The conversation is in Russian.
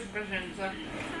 зображення зараз. Так.